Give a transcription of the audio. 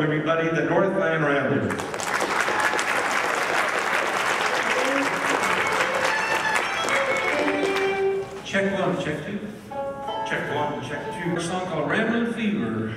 welcome everybody, the Northland Ramblers. Check one, check two. Check one, check two. A song called Rambling Fever.